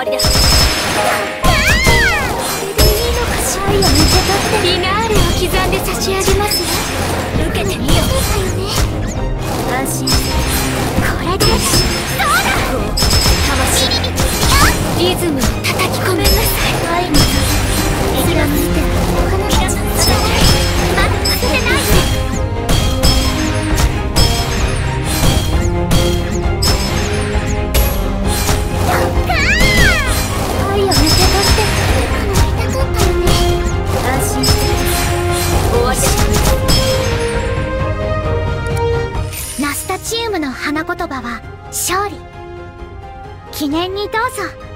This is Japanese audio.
わりだ。これでいいのかしら愛を受け取ってフィナーレを刻んで差し上げますよ受けてみよう。だよね安心。これで。そうだ。魂リズム。チームの花言葉は勝利。記念にどうぞ。